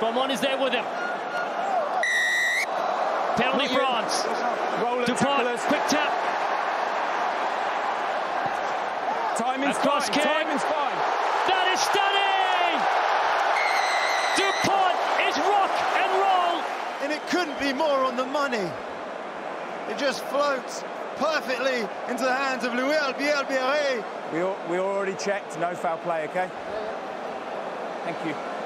Beaumont is there with him. Penalty France. Dupont, quick tap. Timing's Across fine. kick. Timing's fine. That is stunning! Dupont is rock and roll. And it couldn't be more on the money. It just floats perfectly into the hands of Louis Bielle-Biarrey. We, we already checked. No foul play, okay? Thank you.